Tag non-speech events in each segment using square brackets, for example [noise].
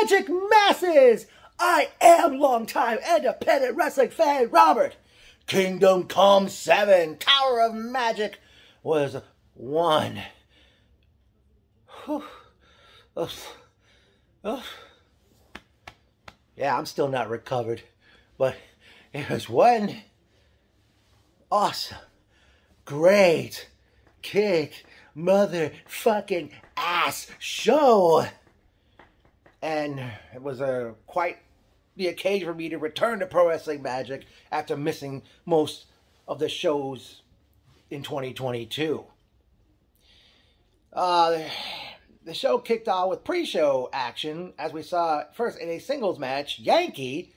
Magic Masses! I am longtime independent wrestling fan Robert. Kingdom Come 7 Tower of Magic was one. Whew. Yeah, I'm still not recovered, but it was one awesome, great, kick, motherfucking ass show. And it was a quite the occasion for me to return to Pro Wrestling Magic after missing most of the shows in 2022. Uh, the show kicked off with pre-show action as we saw first in a singles match, Yankee,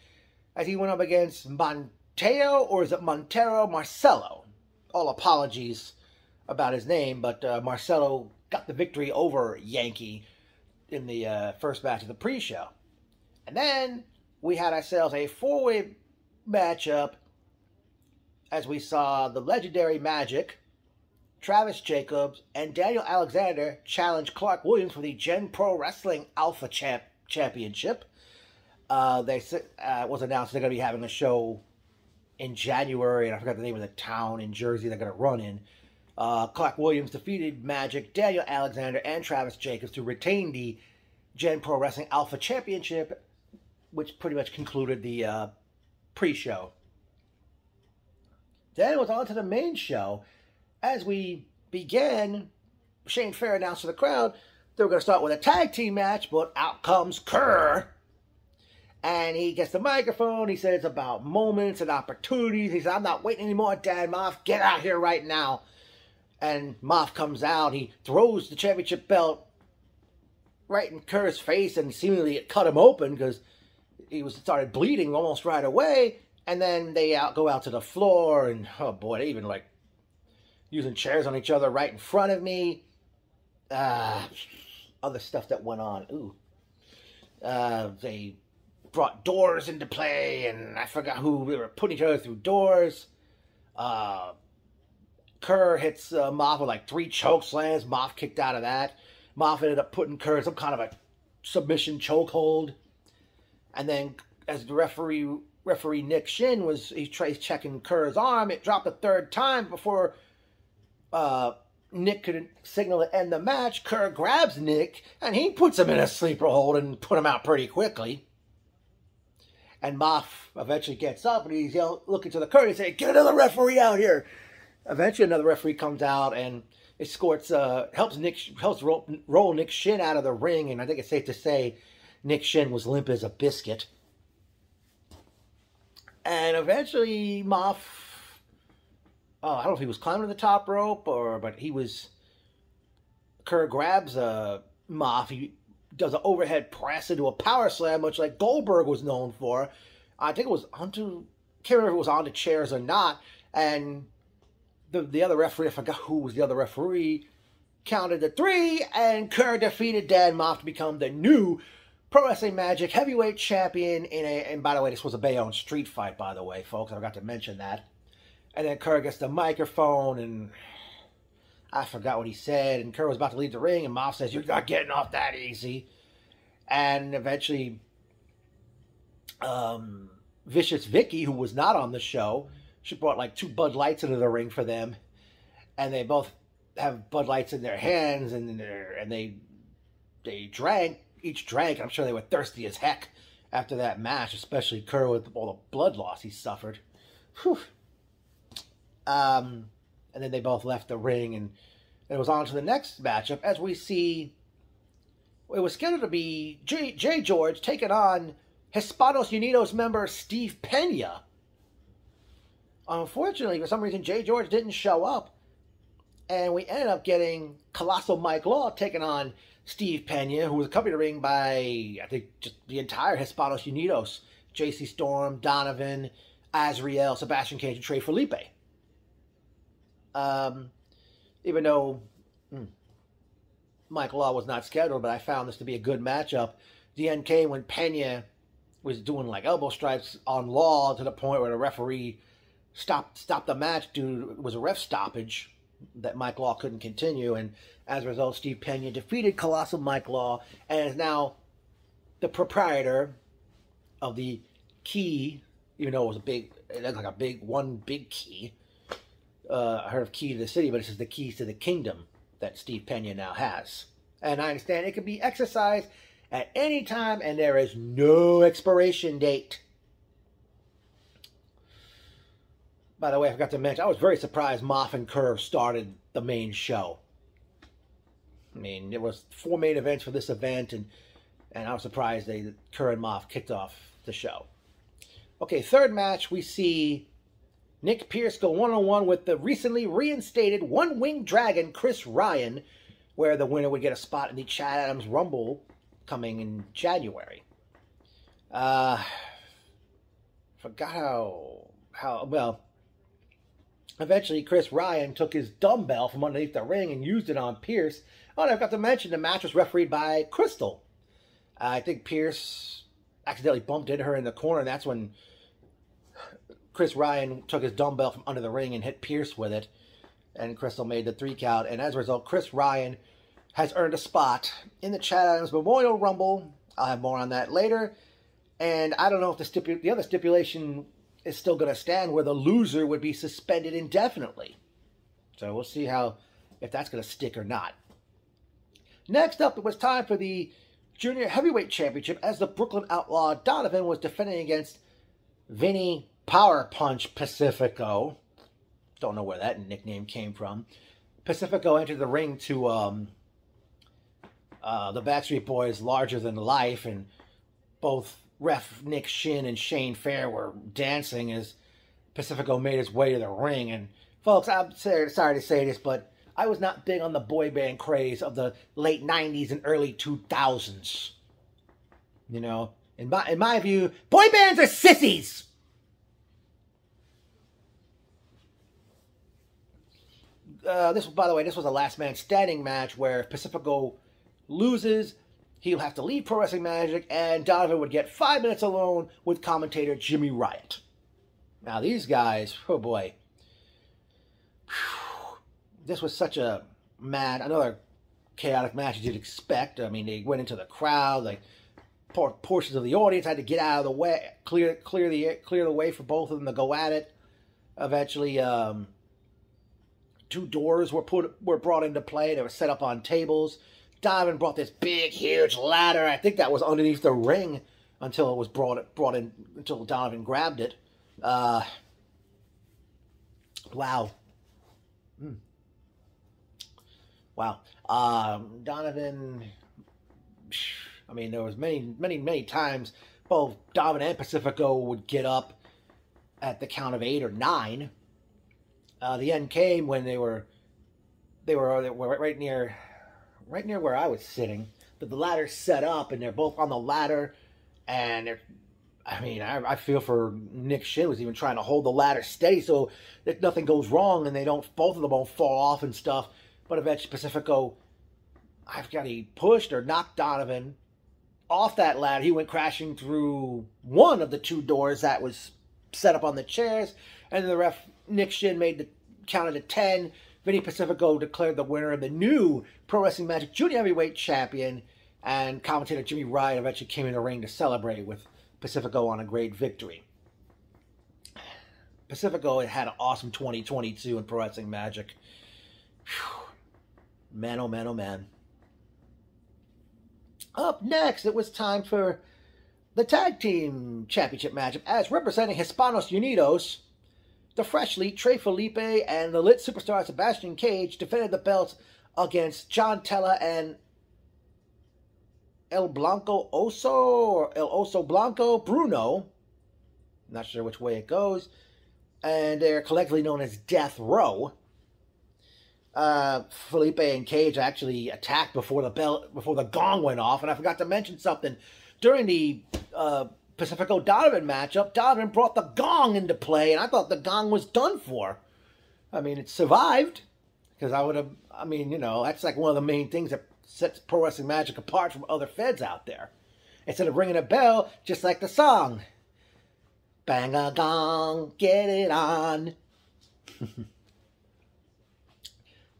as he went up against Monteo, or is it Montero Marcelo? All apologies about his name, but uh, Marcelo got the victory over Yankee in the uh, first match of the pre-show. And then we had ourselves a four-way matchup as we saw the legendary Magic, Travis Jacobs, and Daniel Alexander challenge Clark Williams for the Gen Pro Wrestling Alpha Champ Championship. Uh, they uh, was announced they're going to be having a show in January, and I forgot the name of the town in Jersey they're going to run in. Uh, Clark Williams defeated Magic, Daniel Alexander, and Travis Jacobs to retain the Gen Pro Wrestling Alpha Championship which pretty much concluded the uh, pre-show. Then it was on to the main show. As we began, Shane Fair announced to the crowd they were going to start with a tag team match, but out comes Kerr. And he gets the microphone. He says it's about moments and opportunities. He said, I'm not waiting anymore, Dan Moff. Get out here right now. And Moff comes out. He throws the championship belt right in Kerr's face and seemingly it cut him open because he was started bleeding almost right away, and then they out go out to the floor, and oh boy, they even like using chairs on each other right in front of me. Uh, other stuff that went on. Ooh, uh, they brought doors into play, and I forgot who we were putting each other through doors. Uh, Kerr hits uh, Moff with like three choke slams. Moff kicked out of that. Moff ended up putting Kerr in some kind of a submission chokehold. And then as the referee referee Nick Shin was he tries checking Kerr's arm, it dropped a third time before uh, Nick could signal to end the match. Kerr grabs Nick and he puts him in a sleeper hold and put him out pretty quickly. And Moff eventually gets up and he's yelling, looking to the curtain and saying, "Get another referee out here!" Eventually, another referee comes out and escorts, uh, helps Nick helps roll, roll Nick Shin out of the ring. And I think it's safe to say Nick Shin was limp as a biscuit. And eventually, Moff, oh, I don't know if he was climbing the top rope or, but he was, Kerr grabs a uh, Moff. He does an overhead press into a power slam, much like Goldberg was known for. I think it was onto, can't remember if it was onto chairs or not. And the, the other referee, I forgot who was the other referee, counted the three, and Kerr defeated Dan Moff to become the new Pro Wrestling Magic heavyweight champion in a, and by the way, this was a Bayonne street fight, by the way, folks. I forgot to mention that. And then Kerr gets the microphone, and I forgot what he said. And Kerr was about to leave the ring, and Moff says, You're not getting off that easy. And eventually, um, Vicious Vicky, who was not on the show, she brought like two Bud Lights into the ring for them. And they both have Bud Lights in their hands, and, and they they drank each drank. I'm sure they were thirsty as heck after that match, especially Kerr with all the blood loss he suffered. Whew. Um, and then they both left the ring, and it was on to the next matchup as we see. It was scheduled to be Jay, George taking on Hispanos Unidos member Steve Pena. Unfortunately, for some reason, Jay George didn't show up, and we ended up getting Colossal Mike Law taking on Steve Pena, who was accompanied ring by, I think, just the entire Hispanos Unidos. JC Storm, Donovan, Azriel, Sebastian Cage, and Trey Felipe. Um, even though hmm, Mike Law was not scheduled, but I found this to be a good matchup. The end came when Pena was doing like elbow strikes on Law to the point where the referee stopped stopped the match due was a ref stoppage that Mike Law couldn't continue, and as a result, Steve Pena defeated Colossal Mike Law and is now the proprietor of the key, even though it was a big, it looked like a big, one big key. Uh, I heard of key to the city, but is the keys to the kingdom that Steve Pena now has. And I understand it can be exercised at any time, and there is no expiration date. By the way, I forgot to mention, I was very surprised Moff and Kerr started the main show. I mean, there was four main events for this event, and and I was surprised they Kerr and Moff kicked off the show. Okay, third match we see Nick Pierce go one on one with the recently reinstated One Winged Dragon Chris Ryan, where the winner would get a spot in the Chad Adams Rumble coming in January. Uh, forgot how how well. Eventually, Chris Ryan took his dumbbell from underneath the ring and used it on Pierce. Oh, and I forgot to mention the match was refereed by Crystal. I think Pierce accidentally bumped into her in the corner, and that's when Chris Ryan took his dumbbell from under the ring and hit Pierce with it. And Crystal made the three count. And as a result, Chris Ryan has earned a spot in the Chad Adams Memorial Rumble. I'll have more on that later. And I don't know if the, stipu- the other stipulation is still going to stand where the loser would be suspended indefinitely. So we'll see how if that's going to stick or not. Next up, it was time for the Junior Heavyweight Championship as the Brooklyn Outlaw Donovan was defending against Vinny Power Punch Pacifico. Don't know where that nickname came from. Pacifico entered the ring to um, uh, the Backstreet Boys Larger Than Life, and both ref Nick Shin and Shane Fair were dancing as Pacifico made his way to the ring. And folks, I'm sorry to say this, but I was not big on the boy band craze of the late 90s and early 2000s. You know, in my, in my view, boy bands are sissies! Uh, this, by the way, this was a last man standing match where Pacifico loses, he'll have to leave Pro Wrestling Magic, and Donovan would get five minutes alone with commentator Jimmy Riot. Now, these guys, oh boy, this was such a mad, another chaotic match as you'd expect. I mean, they went into the crowd, like portions of the audience had to get out of the way, clear clear the clear the way for both of them to go at it. Eventually, um, two doors were put were brought into play. They were set up on tables. Donovan brought this big, huge ladder. I think that was underneath the ring until it was brought brought in until Donovan grabbed it. Uh, wow. Hmm. Wow. Um, Donovan. I mean, there was many, many, many times both Donovan and Pacifico would get up at the count of eight or nine. Uh, the end came when they were they were, they were right near right near where I was sitting. But the ladder's set up, and they're both on the ladder, and they're. I mean, I, I feel for Nick Shin was even trying to hold the ladder steady so that nothing goes wrong and they don't both of them won't fall off and stuff. But eventually Pacifico, I've got he pushed or knocked Donovan off that ladder. He went crashing through one of the two doors that was set up on the chairs, and the ref Nick Shin made the counted to ten. Vinny Pacifico declared the winner of the new Pro Wrestling Magic Junior Heavyweight Champion, and commentator Jimmy Riot eventually came in the ring to celebrate with Pacifico on a great victory. Pacifico had an awesome 2022 in Pro Wrestling Magic. Whew. Man, oh man, oh man. Up next, it was time for the Tag Team Championship matchup as representing Hispanos Unidos the freshly Trey Felipe and the lit superstar Sebastian Cage defended the belts against John Tella and El Blanco Oso or El Oso Blanco Bruno. Not sure which way it goes. And they're collectively known as Death Row. Uh, Felipe and Cage actually attacked before the bell before the gong went off, and I forgot to mention something during the uh, Pacifico Donovan matchup, Donovan brought the gong into play, and I thought the gong was done for. I mean, it survived because I would have. I mean, you know, that's like one of the main things that sets Pro Wrestling Magic apart from other feds out there. Instead of ringing a bell, just like the song, bang a gong, get it on. [laughs]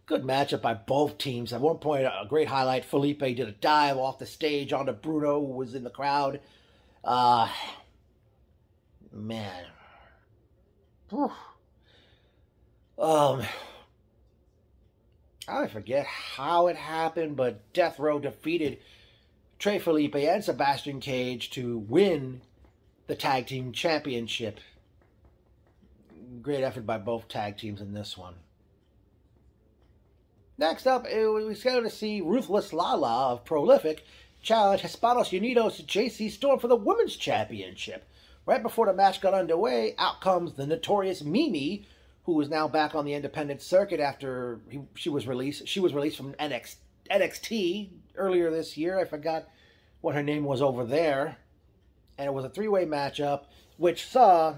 good matchup by both teams. At one point, a great highlight: Felipe did a dive off the stage onto Bruno, who was in the crowd. Uh, man, Whew. um, I forget how it happened, but Death Row defeated Trey Felipe and Sebastian Cage to win the tag team championship. Great effort by both tag teams in this one. Next up, we scheduled to see Ruthless Lala of Prolific challenge Hispanos Unidos to JC Storm for the Women's Championship. Right before the match got underway, out comes the notorious Mimi, who is now back on the independent circuit after he, she was released. She was released from NXT, NXT earlier this year. I forgot what her name was over there. And it was a three way matchup, which saw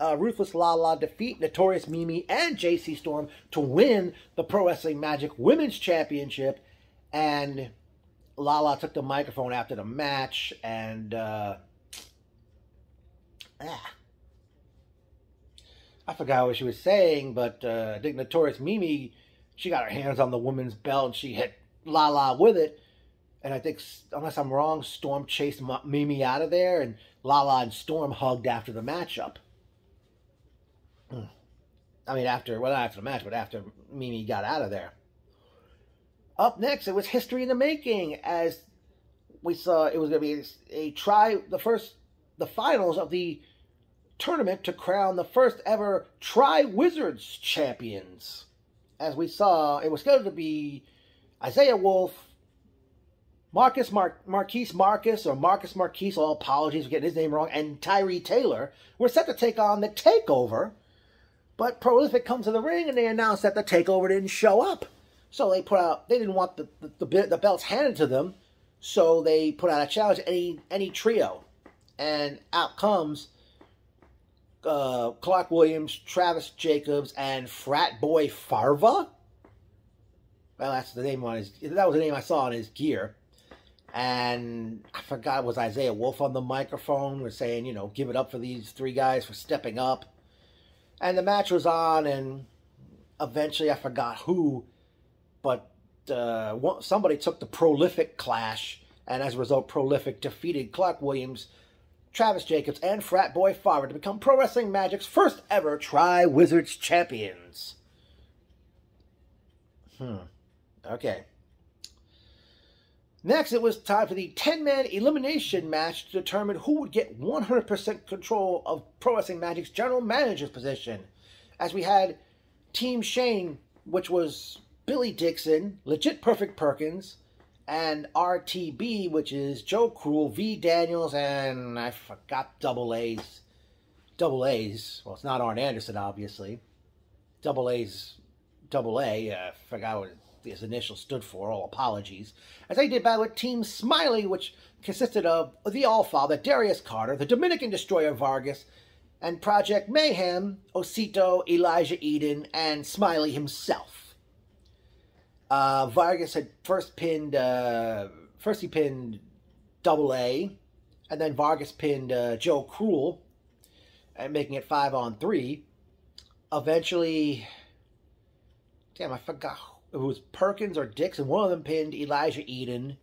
uh, Ruthless Lala defeat Notorious Mimi and JC Storm to win the Pro Wrestling Magic Women's Championship. And Lala took the microphone after the match and. Uh, ah, I forgot what she was saying, but uh, I think Notorious Mimi, she got her hands on the woman's belt and she hit Lala with it. And I think, unless I'm wrong, Storm chased Mimi out of there, and Lala and Storm hugged after the matchup. Hmm. I mean, after, well, not after the match, but after Mimi got out of there. Up next, it was history in the making, as we saw it was going to be a try, the first, the finals of the tournament to crown the first ever Tri Wizards champions. As we saw, it was scheduled to be Isaiah Wolf, Marcus Mar- Marquise Marcus or Marcus Marquise, all apologies for getting his name wrong, and Tyree Taylor were set to take on the Takeover. But Prolific comes to the ring and they announced that the Takeover didn't show up. So they put out, they didn't want the, the, the, belts handed to them. So they put out a challenge, any, any trio. And out comes uh, Clark Williams, Travis Jacobs, and Frat Boy Farva. Well, that's the name on his. That was the name I saw on his gear. And I forgot was Isaiah Wolf on the microphone was saying, you know, give it up for these three guys for stepping up. And the match was on, and eventually I forgot who, but uh, somebody took the prolific clash, and as a result, prolific defeated Clark Williams Travis Jacobs, and Frat Boy Farva to become Pro Wrestling Magic's first ever Tri Wizards champions. Hmm. Okay. Next, it was time for the 10 man elimination match to determine who would get 100% control of Pro Wrestling Magic's general manager's position. As we had Team Shane, which was Billy Dixon, Legit Perfect Perkins, and RTB, which is Joe Cruel, V Daniels, and I forgot double A's. Double A's. Well, it's not Arn Anderson, obviously. Double A's, double A. I forgot what his initial stood for. All apologies. As they did battle with Team Smiley, which consisted of the Allfather, Darius Carter, the Dominican Destroyer Vargas, and Project Mayhem, Osito, Elijah Eden, and Smiley himself. Uh, Vargas had first pinned, uh, first he pinned Double A, and then Vargas pinned uh, Joe Cruel, and making it five on three. Eventually, damn, I forgot it was Perkins or Dixon. One of them pinned Elijah Eden,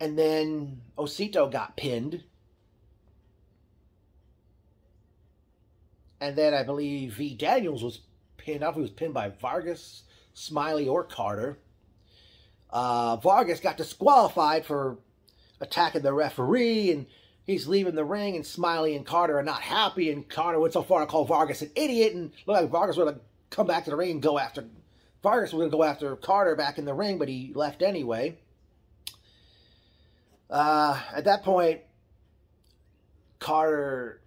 and then Osito got pinned. And then I believe V. Daniels was pinned off. He was pinned by Vargas Smiley or Carter. Uh, Vargas got disqualified for attacking the referee, and he's leaving the ring, and Smiley and Carter are not happy, and Carter went so far to call Vargas an idiot, and looked like Vargas going to come back to the ring and go after Vargas was going to go after Carter back in the ring, but he left anyway. Uh, at that point, Carter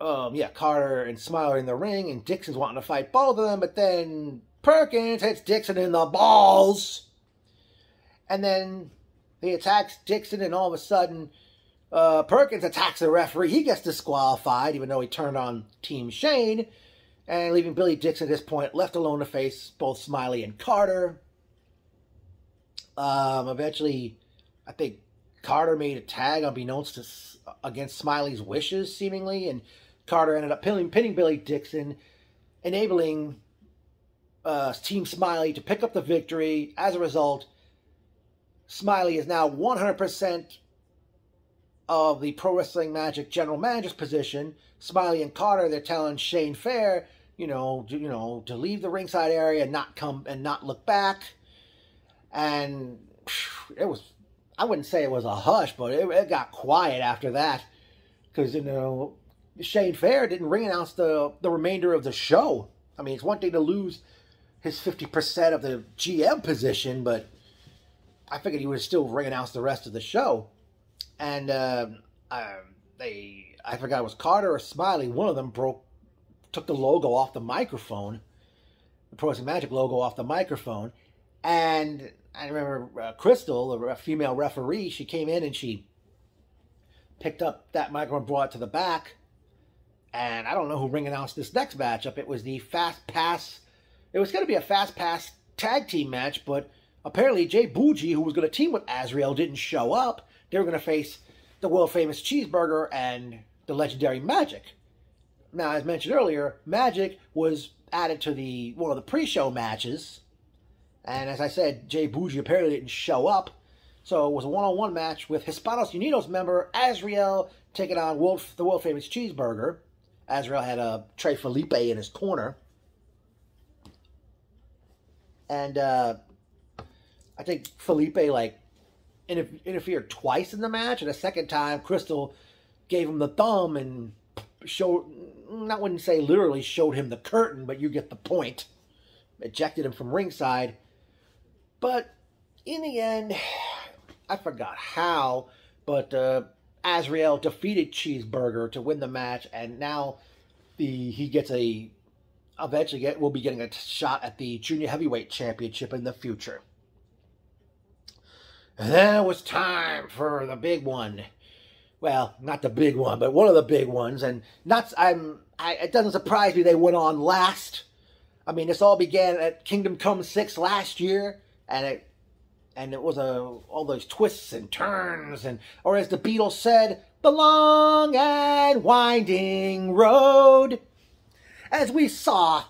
um, yeah, Carter and Smiley in the ring, and Dixon's wanting to fight both of them, but then Perkins hits Dixon in the balls. And then he attacks Dixon, and all of a sudden, uh, Perkins attacks the referee. He gets disqualified, even though he turned on Team Shane, and leaving Billy Dixon at this point left alone to face both Smiley and Carter. Um, eventually, I think Carter made a tag unbeknownst to against Smiley's wishes, seemingly, and Carter ended up pinning, pinning Billy Dixon, enabling uh, Team Smiley to pick up the victory. As a result, Smiley is now 100% of the Pro Wrestling Magic general manager's position. Smiley and Carter, they're telling Shane Fair, you know, to, you know, to leave the ringside area and not come and not look back. And it was, I wouldn't say it was a hush, but it, it got quiet after that because you know Shane Fair didn't ring announce the the remainder of the show. I mean, it's one thing to lose his fifty percent of the GM position, but I figured he would still ring announce the rest of the show. And uh, uh, they, I forgot it was Carter or Smiley. One of them broke, took the logo off the microphone, the Pro Magic logo off the microphone, and I remember uh, Crystal, a female referee, she came in and she picked up that microphone, brought it to the back, and I don't know who ring announced this next matchup. It was the Fast Pass. It was going to be a Fast Pass tag team match, but apparently Jay Bougie, who was going to team with Azrael, didn't show up. They were going to face the world famous Cheeseburger and the legendary Magic. Now, as mentioned earlier, Magic was added to the one of the pre-show matches, and as I said, Jay Bougie apparently didn't show up. So it was a one-on-one match with Hispanos Unidos member Azrael taking on the world famous Cheeseburger. Azrael had a Trey Felipe in his corner. And uh, I think Felipe like interfered twice in the match, and the second time Crystal gave him the thumb and showed, I wouldn't say literally showed him the curtain, but you get the point. Ejected him from ringside. But in the end, I forgot how, but uh, Azrael defeated Cheeseburger to win the match, and now the he gets a eventually get will be getting a shot at the junior heavyweight championship in the future. And then it was time for the big one. Well, not the big one, but one of the big ones. And not I'm. I, it doesn't surprise me they went on last. I mean, this all began at Kingdom Come Six last year, and it and it was a all those twists and turns, and or as the Beatles said, the long and winding road. As we saw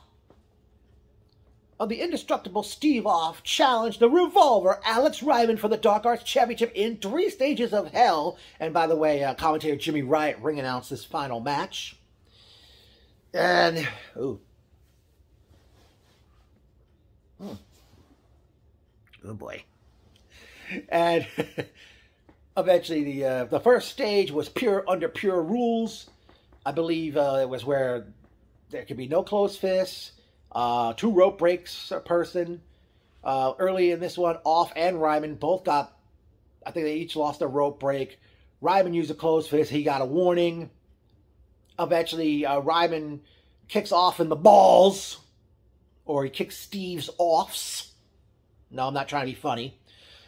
the indestructible Steve Off challenged the Revolver Alex Ryman for the Dark Arts Championship in three stages of hell. And by the way, uh, commentator Jimmy Riot ring announced this final match. And, ooh. Hmm. Oh boy. And [laughs] eventually the uh, the first stage was pure under pure rules. I believe uh, it was where there could be no closed fists uh, two rope breaks a person. Uh, early in this one, Off and Ryman both got, I think they each lost a rope break. Ryman used a closed fist. He got a warning. Eventually, uh, Ryman kicks Off in the balls, or he kicks Steve's offs. No, I'm not trying to be funny.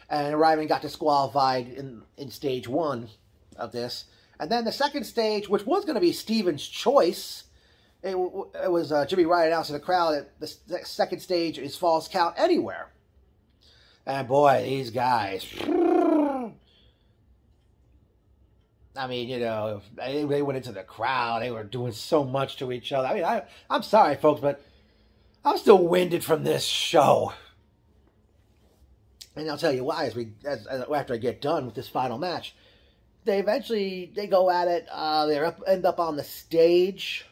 And Ryman got disqualified in, in stage one of this. And then the second stage, which was going to be Steven's choice, it, it was uh, Jimmy Riot announcing to the crowd that the second stage is Falls Count Anywhere. And boy, these guys. I mean, you know, they, they went into the crowd. They were doing so much to each other. I mean, I, I'm sorry, folks, but I'm still winded from this show. And I'll tell you why as we as, as, after I get done with this final match. They eventually they go at it. Uh, they up, end up on the stage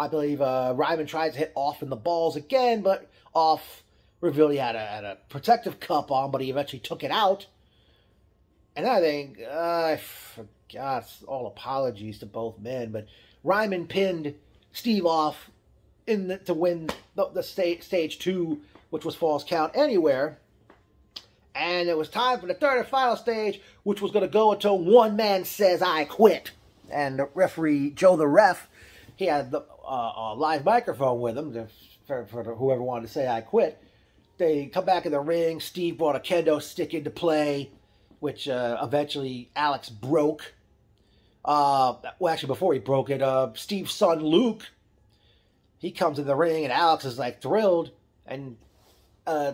I believe uh, Ryman tries to hit off in the balls again, but off revealed he had a, had a protective cup on, but he eventually took it out. And I think, uh, I forgot, all apologies to both men, but Ryman pinned Steve off in the, to win the, the stage, stage two, which was Falls Count Anywhere. And it was time for the third and final stage, which was going to go until one man says, I quit. And the referee, Joe the ref, he had the uh, a live microphone with him for, for whoever wanted to say I quit. They come back in the ring. Steve brought a kendo stick into play, which uh, eventually Alex broke. Uh, well, actually, before he broke it, uh, Steve's son Luke, he comes in the ring, and Alex is like thrilled, and uh,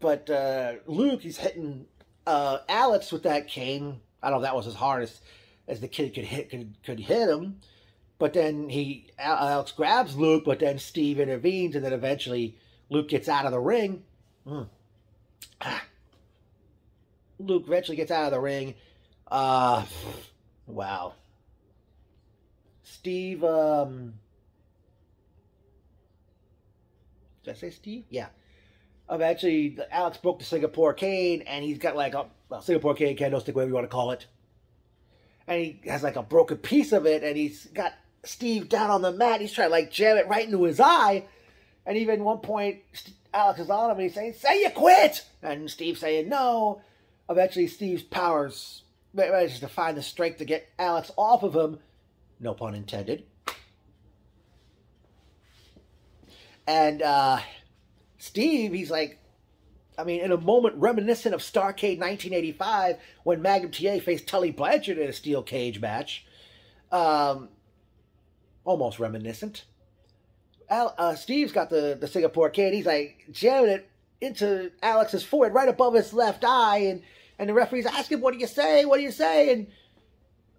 but uh, Luke, he's hitting uh, Alex with that cane. I don't know that was as hard as, as the kid could hit could, could hit him. But then he Alex grabs Luke, but then Steve intervenes, and then eventually Luke gets out of the ring. Mm. Ah. Luke eventually gets out of the ring. Uh, wow. Steve, um, did I say Steve? Yeah. Um, Eventually, Alex broke the Singapore cane, and he's got like a Singapore cane, kendo stick, whatever you want to call it. And he has like a broken piece of it, and he's got Steve down on the mat. He's trying to like jam it right into his eye. And even one point, Alex is on him, and he's saying, "Say you quit," and Steve saying no. Um, Eventually, Steve's powers manages to find the strength to get Alex off of him. No pun intended. And uh, Steve, he's like, I mean, in a moment reminiscent of Starcade 1985 when Magnum TA faced Tully Blanchard in a steel cage match. Um, almost reminiscent. Al, uh, Steve's got the, the Singapore kid. He's like jamming it into Alex's forehead right above his left eye. And, and the referee's asking, What do you say? What do you say? And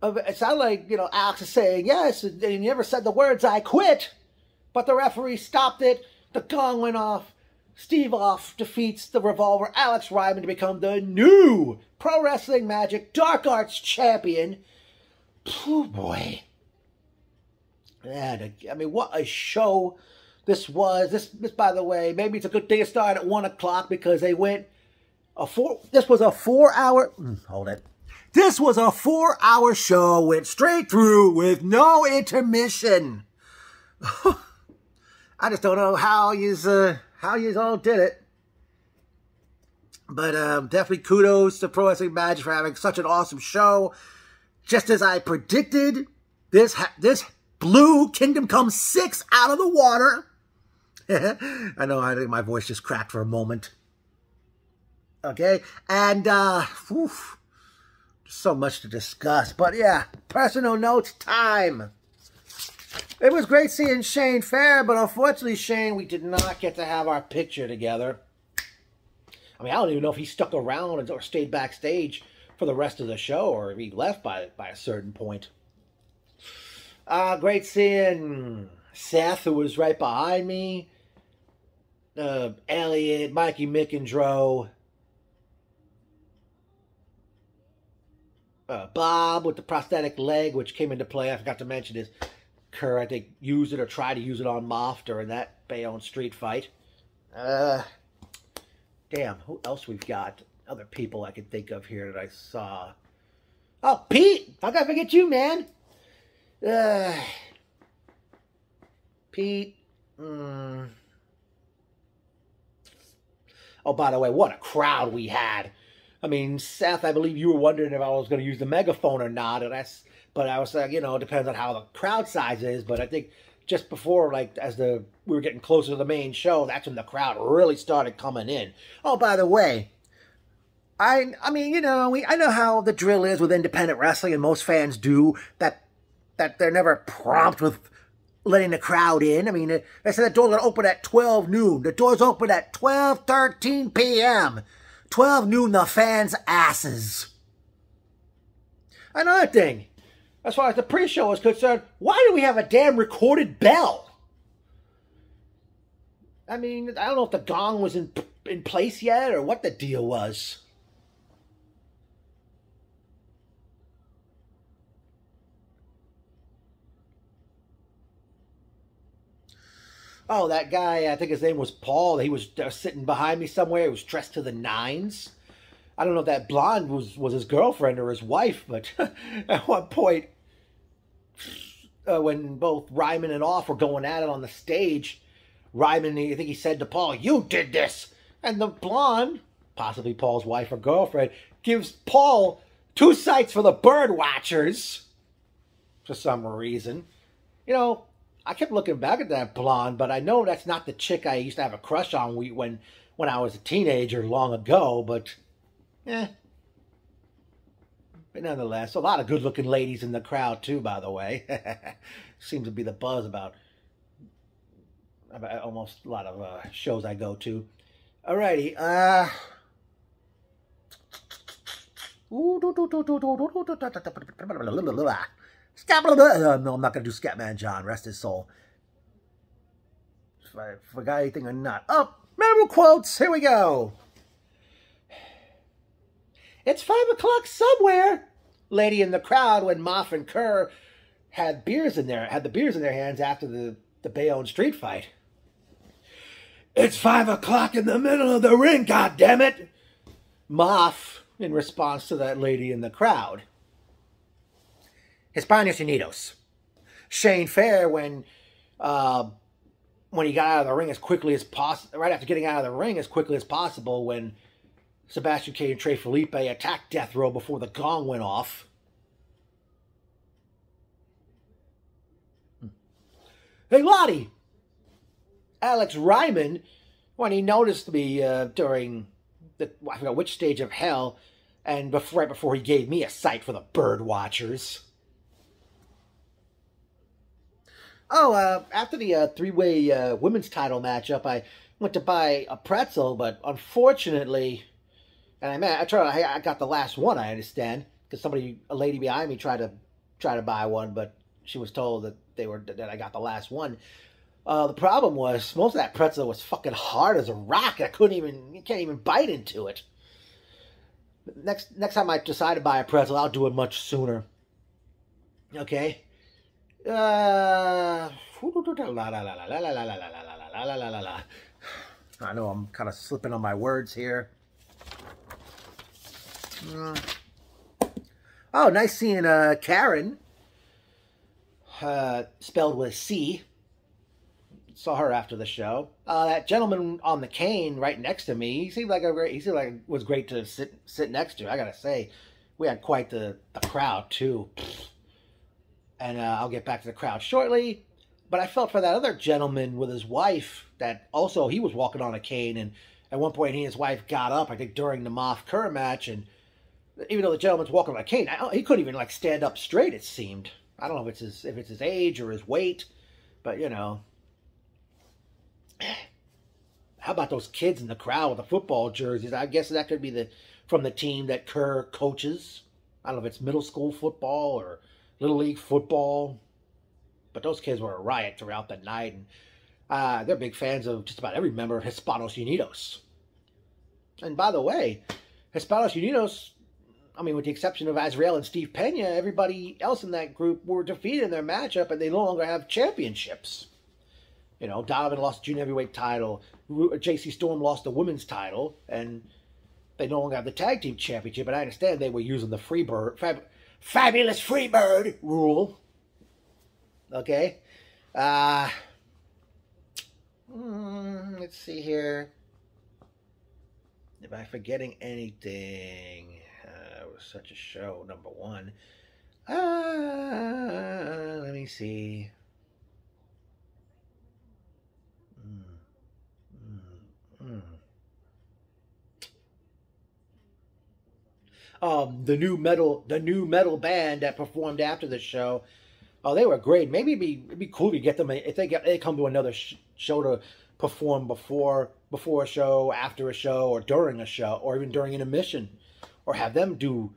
uh, it sounded like, you know, Alex is saying yes. And he never said the words, I quit. But the referee stopped it. The gong went off. Steve off defeats the Revolver Alex Ryman to become the new Pro Wrestling Magic Dark Arts champion. Oh boy. Man, I mean, what a show this was. This, this, by the way, maybe it's a good thing it started at one o'clock because they went a four. This was a four-hour. Mm, hold it. This was a four-hour show. Went straight through with no intermission. [laughs] I just don't know how you uh, how you all did it. But um, definitely kudos to Pro Wrestling Magic for having such an awesome show. Just as I predicted, this this blew Kingdom Come 6 out of the water. [laughs] I know I think my voice just cracked for a moment. Okay, and uh, so much to discuss. But yeah, personal notes time. It was great seeing Shane Fair, but unfortunately, Shane, we did not get to have our picture together. I mean, I don't even know if he stuck around or stayed backstage for the rest of the show, or if he left by by a certain point. Uh, great seeing Seth, who was right behind me. Uh, Elliot, Mikey Mickendro. Uh, Bob with the prosthetic leg, which came into play. I forgot to mention is Kerr, I think, used it or tried to use it on Moff during that Bayonne street fight. Uh, damn, who else we've got? Other people I can think of here that I saw. Oh, Pete! How can I forget you, man? Uh, Pete. Mm. Oh, by the way, what a crowd we had. I mean, Seth, I believe you were wondering if I was going to use the megaphone or not. And that's, but I was like, you know, it depends on how the crowd size is. But I think just before, like, as the we were getting closer to the main show, that's when the crowd really started coming in. Oh, by the way, I, I mean, you know, we, I know how the drill is with independent wrestling, and most fans do that that they're never prompt with letting the crowd in. I mean, they said the door's to open at 12 noon. The door's open at 12, 13 p.m. 12 noon, the fans' asses. Another thing, as far as the pre-show is concerned, why do we have a damn recorded bell? I mean, I don't know if the gong was in, in place yet or what the deal was. Oh, that guy, I think his name was Paul. He was uh, sitting behind me somewhere. He was dressed to the nines. I don't know if that blonde was, was his girlfriend or his wife, but [laughs] at one point, uh, when both Ryman and Off were going at it on the stage, Ryman, I think he said to Paul, You did this. And the blonde, possibly Paul's wife or girlfriend, gives Paul two sights for the bird watchers for some reason. You know, I kept looking back at that blonde, but I know that's not the chick I used to have a crush on when when I was a teenager long ago. But, eh. But nonetheless, a lot of good-looking ladies in the crowd too. By the way, seems to be the buzz about about almost a lot of uh, shows I go to. Alrighty, uh. Uh, no, I'm not going to do Scatman John. Rest his soul. If I forgot anything or not. Oh, memorable quotes. Here we go. It's five o'clock somewhere. Lady in the crowd when Moff and Kerr had beers in there, had the beers in their hands after the, the Bayonne street fight. It's five o'clock in the middle of the ring, God damn it! Moff, in response to that lady in the crowd. Hispanos Unidos. Shane Fair, when uh, when he got out of the ring as quickly as possible, right after getting out of the ring as quickly as possible, when Sebastian Cage and Trey Felipe attacked Death Row before the gong went off. Hey, Lottie! Alex Ryman, when he noticed me uh, during the, I forgot which stage of hell, and before, right before he gave me a sight for the bird watchers. Oh, uh, after the uh, three-way uh, women's title matchup, I went to buy a pretzel, but unfortunately, and I mean, I tried. I got the last one. I understand because somebody, a lady behind me, tried to try to buy one, but she was told that they were that I got the last one. Uh, the problem was most of that pretzel was fucking hard as a rock. I couldn't even, you can't even bite into it. Next, next time I decide to buy a pretzel, I'll do it much sooner. Okay. Uh, [sighs] I know I'm kind of slipping on my words here. Oh, nice seeing uh, Karen. Uh, spelled with C saw her after the show. Uh, that gentleman on the cane right next to me, he seemed like a great, he seemed like was great to sit sit next to. I gotta say, we had quite the, the crowd too. And uh, I'll get back to the crowd shortly. But I felt for that other gentleman with his wife that also he was walking on a cane, and at one point he and his wife got up. I think during the Moff Kerr match, and even though the gentleman's walking on a cane, he couldn't even like stand up straight. It seemed. I don't know if it's his if it's his age or his weight, but you know, [sighs] how about those kids in the crowd with the football jerseys? I guess that could be the from the team that Kerr coaches. I don't know if it's middle school football or little league football, but those kids were a riot throughout the night, and uh, they're big fans of just about every member of Hispanos Unidos. And by the way, Hispanos Unidos, I mean, with the exception of Azrael and Steve Pena, everybody else in that group were defeated in their matchup, and they no longer have championships. You know, Donovan lost the junior heavyweight title. JC Storm lost the women's title, and they no longer have the tag team championship. And I understand they were using the Freebird, fab, fabulous Freebird rule. Okay, uh, mm, let's see here. Am I forgetting anything? Was such a show, number one. Uh, let me see. um, the new metal the new metal band that performed after the show. Oh, they were great. Maybe it'd be, it'd be cool to get them if they get they come to another sh- show to perform before before a show, after a show, or during a show, or even during an intermission, or have them do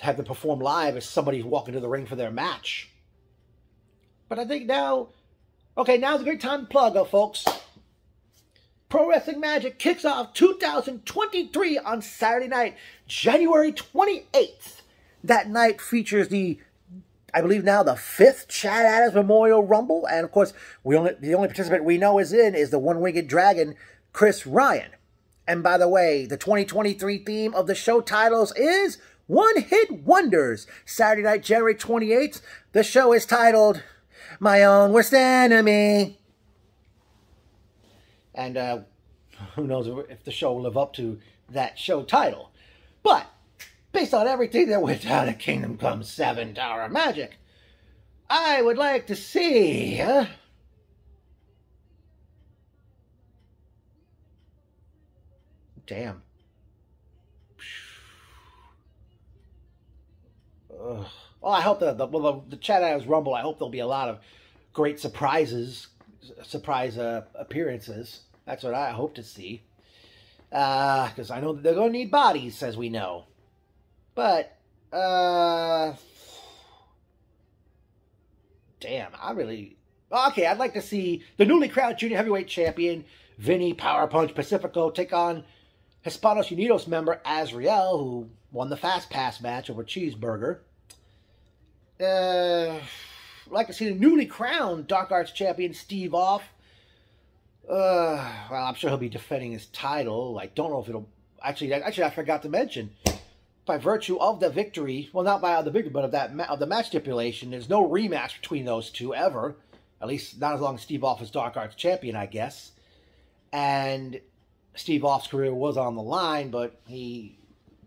have them perform live as somebody's walking to the ring for their match. But I think now, okay, now's a great time to plug, oh, folks. Pro Wrestling Magic kicks off 2023 on Saturday night, January 28th. That night features the, I believe now the fifth Chad Adams Memorial Rumble, and of course, we only the only participant we know is in is the one-winged dragon, Chris Ryan. And by the way, the 2023 theme of the show titles is One Hit Wonders. Saturday night, January 28th. The show is titled My Own Worst Enemy. And uh, who knows if the show will live up to that show title. But based on everything that went down at Kingdom Come 7 Tower of Magic, I would like to see. Uh, damn. Ugh. Well, I hope the the, well, the, the Chad Adams Rumble. I hope there'll be a lot of great surprises, surprise uh, appearances. That's what I hope to see. Because uh, I know they're going to need bodies, as we know. But, uh, damn, I really okay. I'd like to see the newly crowned junior heavyweight champion Vinny Power Punch Pacifico take on Hispanos Unidos member Azriel, who won the Fast Pass match over Cheeseburger. Uh, I'd like to see the newly crowned Dark Arts champion Steve Off. Uh, well, I'm sure he'll be defending his title. I don't know if it'll actually. Actually, I forgot to mention by virtue of the victory, well, not by the victory, but of that of the match stipulation, there's no rematch between those two ever. At least not as long as Steve Off is Dark Arts champion, I guess. And Steve Off's career was on the line, but he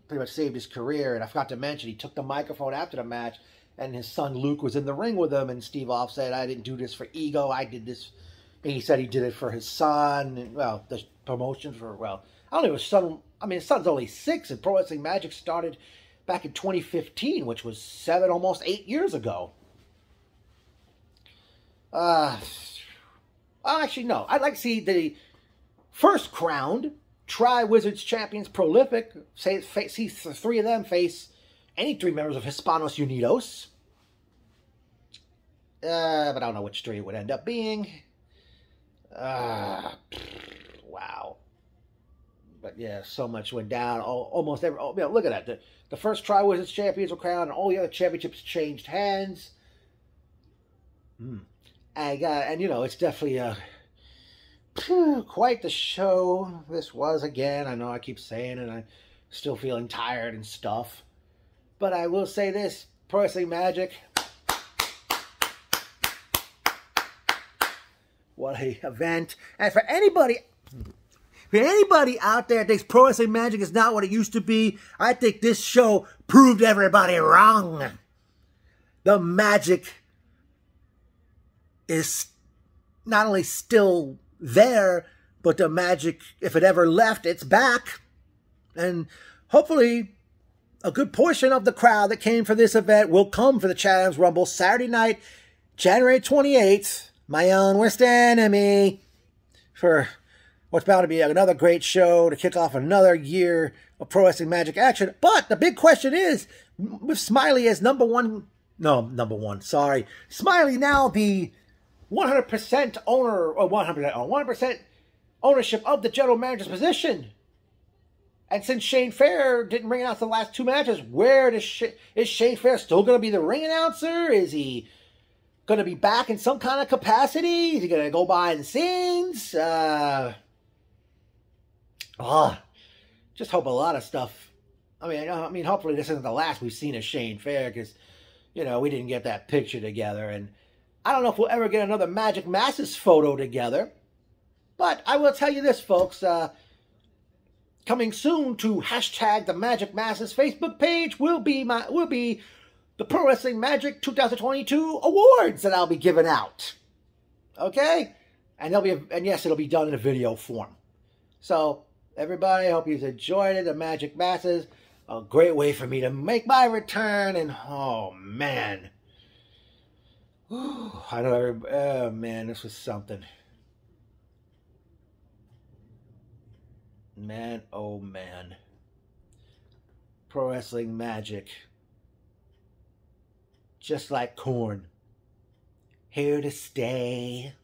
pretty much saved his career. And I forgot to mention, he took the microphone after the match, and his son Luke was in the ring with him. And Steve Off said, "I didn't do this for ego. I did this." And he said he did it for his son. And well, the promotion for well, I don't know. His son I mean, his son's only six, and Pro Wrestling Magic started back in 2015, which was seven, almost eight years ago. Uh, actually, no. I'd like to see the first crowned Tri Wizards champions prolific. Say, see three of them face any three members of Hispanos Unidos. Uh, but I don't know which three it would end up being. Uh, wow but yeah, so much went down. Almost every. Oh, know, look at that. The, the first Tri Wizards champions were crowned, and all the other championships changed hands. Hmm. And, uh, and you know, it's definitely a quite the show this was again. I know I keep saying it. I'm still feeling tired and stuff, but I will say this: Pro Wrestling Magic. What a event! And for anybody for anybody out there thinks Pro Wrestling Magic is not what it used to be, I think this show proved everybody wrong. The magic is not only still there, but the magic, if it ever left, it's back. And hopefully, a good portion of the crowd that came for this event will come for the Challenge Rumble Saturday night, January 28th. My own worst enemy for what's bound to be another great show to kick off another year of Pro Wrestling Magic action. But the big question is, with Smiley as number one, no, number one, sorry. Smiley now the 100% owner, or 100%, 100% ownership of the general manager's position. And since Shane Fair didn't ring announce the last two matches, where does Sh- is Shane Fair still going to be the ring announcer? Is he going to be back in some kind of capacity? Is he going to go behind the scenes? Uh, oh, just hope a lot of stuff. I mean, I mean, hopefully this isn't the last we've seen of Shane Fair because, you know, we didn't get that picture together, and I don't know if we'll ever get another Magic Masses photo together. But I will tell you this, folks. Uh, coming soon to hashtag the Magic Masses Facebook page will be my will be the Pro Wrestling Magic 2022 awards that I'll be giving out. Okay, and they'll be and yes, it'll be done in a video form. So everybody. I hope you've enjoyed it. The Magic Masses. A great way for me to make my return. And oh, man. [gasps] I know oh, man, this was something. Man, oh, man. Pro Wrestling Magic. Just like corn. Here to stay.